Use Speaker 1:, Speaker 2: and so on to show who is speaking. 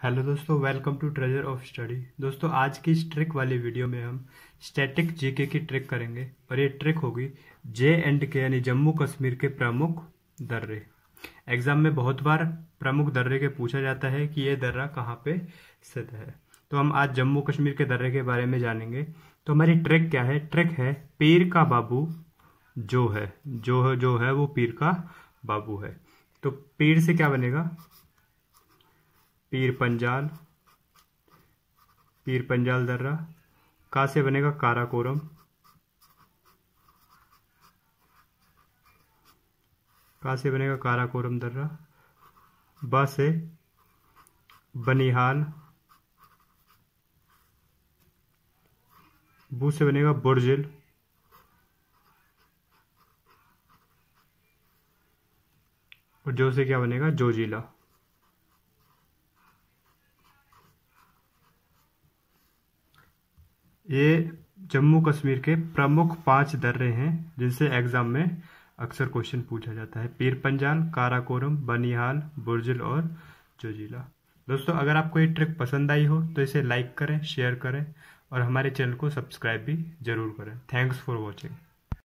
Speaker 1: Hello दोस्तों welcome to treasure of study दोस्तों, आज की इस ट्रिक वाली वीडियो में हम स्टैटिक जीके की ट्रिक करेंगे और ये ट्रिक होगी जे एंड के यानी जम्मू कश्मीर के प्रमुख दर्रे। एग्ज़ाम में बहुत बार प्रमुख दर्रे के पूछा जाता है कि ये दर्रा कहाँ पे स्थित है। तो हम आज जम्मू कश्मीर के दर्रे के बारे में जानेंगे। तो हमारी ट्रिक क्या है? ट्रिक है, पीर का बाबू जो है जो है जो है वो पीर का बाबू है। तो पीर से क्या बनेगा? पीर पंजाल पीर पंजाल दर्रा का से बनेगा काराकोरम का से बनेगा काराकोरम दर्रा। ब से बनिहाल। बू से बनेगा बुर्जिल। और जो से क्या बनेगा? जोजिला। ये जम्मू कश्मीर के प्रमुख पाँच दर्रे हैं, जिनसे एग्ज़ाम में अक्सर क्वेश्चन पूछा जाता है। पीर पंजाल काराकोरम, बनिहाल, बुर्जिल और जोजिला। दोस्तों, अगर आपको ये ट्रिक पसंद आई हो तो इसे लाइक करें, शेयर करें और हमारे चैनल को सब्सक्राइब भी ज़रूर करें। Thanks for watching.